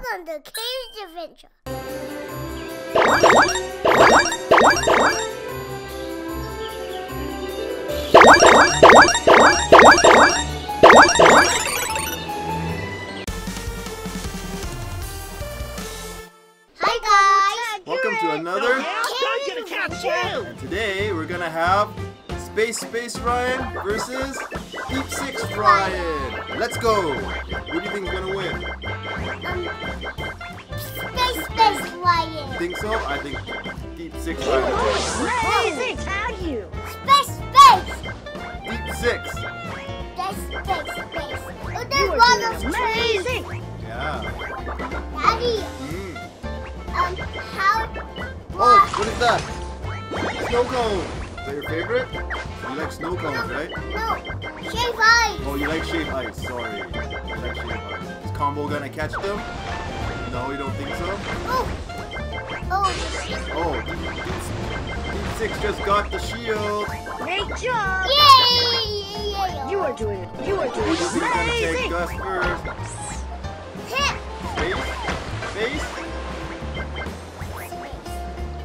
Welcome to Kaven Adventure. Hi guys. Welcome to another. I'm gonna! And today we're gonna have Space Space Ryan versus Deep Six Ryan. Let's go. Who do you think is gonna win? Space, space, lion. Think so? I think Deep Six Ryan. Crazy! Tag you! Space, space. Deep Six. Space, space, space. Oh, there's are one doing of trees. Yeah. Daddy, Mm. um, how? Oh, what is that? Snow cone. Is that your favorite? You like snow cones, right? No, shave eyes. Oh, you like shaved ice. Sorry. You like shaved ice. Is Combo gonna catch them? No, you don't think so? Oh, oh, Oh, Deep, Deep, Deep Six just got the shield. Great job! yay! You are doing it! you are doing Who's gonna take amazing! Gus first? hit. Face? Face?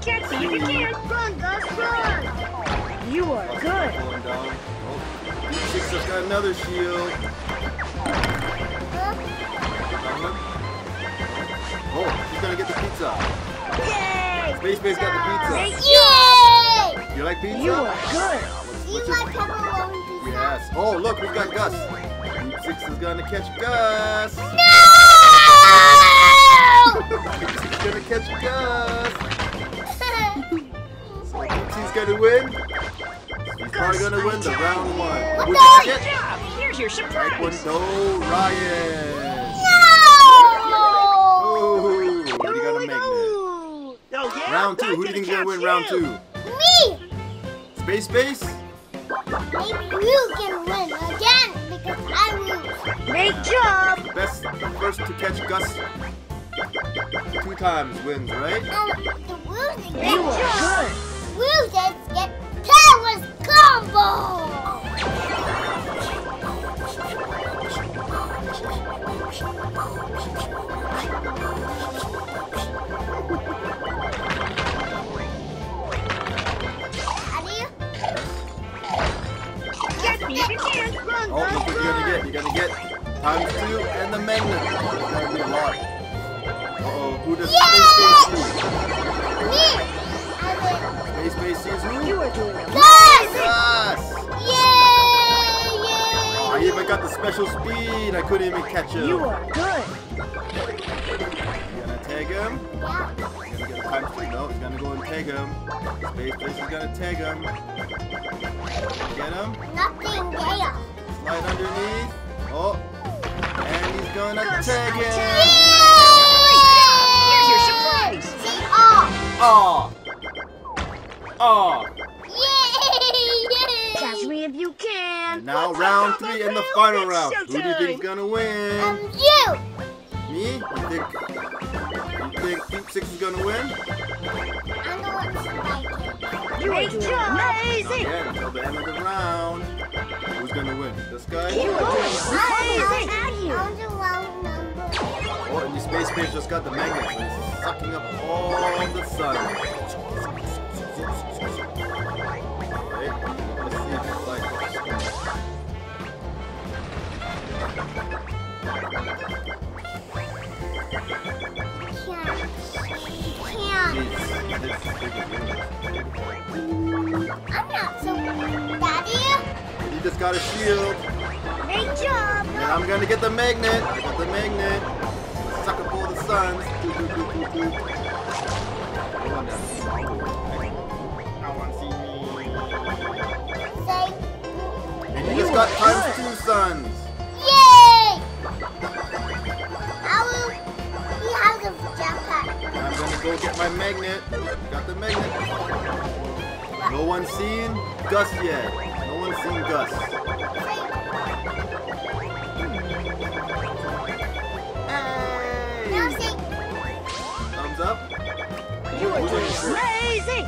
Catch me if you can! Run, Gus, run! You are Gus good! Pulling down. Oh, Deep Six just got another shield. Oh, he's gonna get the pizza. Yay! Space Base got the pizza. Yay! You like pizza? You are good! You What's your- like pepperoni pizza? Yes. Oh, look, we got Gus. Deep Six is gonna catch Gus. No! Deep Six is gonna catch Gus. So Deep Six gonna win. He's probably gonna win the round one. What the- gonna get? job! Here's your Taekwondo surprise! Ryan. No! Oh, do you got a magnet? Oh, yeah? Round two. Who do you think is gonna win round two? Me! Space Base? Maybe you can win again because I lose. Great job! Best, the first to catch Gus two times wins, right? And the losing You are good! losers get Paris combo. Daddy, You're gonna get. You're gonna get times two and the magnet. It's gonna be a lot. Uh-oh, who does Yay! Space me. Base see? Space Base sees who? You are doing amazing! Gus! Gus! Yay! Oh, I even got the special speed. I couldn't even catch him. You are good! You gonna tag him? Yeah. He's gonna get a times two. No, he's gonna go and tag him. Space Base is gonna tag him. Get him. Nothing there. Slide underneath. Oh. And he's gonna Gus, tag him. Here's your surprise! See all. Oh. Oh. Yay! Catch me if you can! And now round three and the final round. Who do you think's gonna win? Um, win? you. Me? You think? You think Deep Six is gonna win? I know what's like it. You are doing amazing! Yeah, until the end of the round. Who's gonna win? This guy? You are doing amazing! I was a wrong number. Oh, and the space base just got the magnet, so he's sucking up all the sun. Right? Let's see if it's like Can't. Jeez, this is big Just got a shield. Great job! And I'm gonna get the magnet. I got the magnet. Suck up all the on, I wanna see me. Say And you just got times two suns. yay! I will. He has a jetpack. And I'm gonna go get my magnet. Got the magnet. No one's seen Gus yet. No one's seen Gus. Now Thumbs up. You are Who's doing on your shirt? amazing!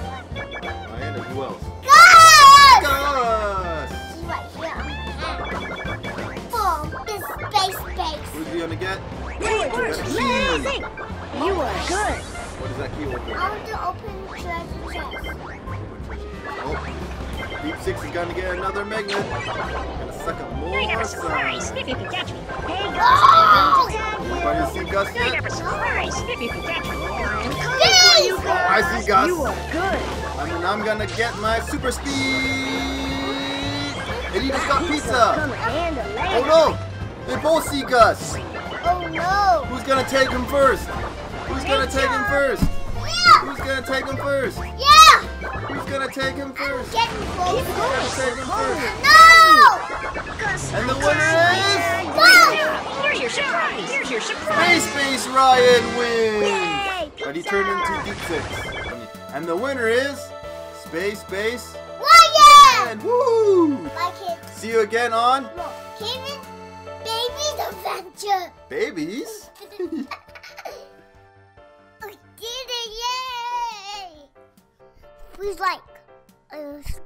Ryan and who else? Gus! Gus! Right here on my This space space. Who's he gonna get? That works amazing. You are good. What is that key open? I want to open treasure chest. Oh. Deep Six is gonna get another magnet. Gonna suck up more I oh! have a surprise if you can catch me. Hey, Gus, Oh! I'm going to tag you. Anybody see Gus I have yet? a surprise if you can catch me. I'm coming for you, Oh, I see Gus. You are good. I mean, I'm gonna get my super speed. And he just got pizza. Oh no! They both see Gus. Oh no! Who's gonna take him first? Who's gonna take him first? Yeah! Who's gonna take him first? Yeah! Who's gonna take him first? I'm first? getting Who's close. gonna take him first? No! And the winner is- Go! Here's your surprise. Here's your surprise. Space Space Ryan wins! Yay, But he turned into Deep Six. And the winner is Space Space Ryan! Woo! My kids. See you again on Look, Kaven, baby's adventure. Babies.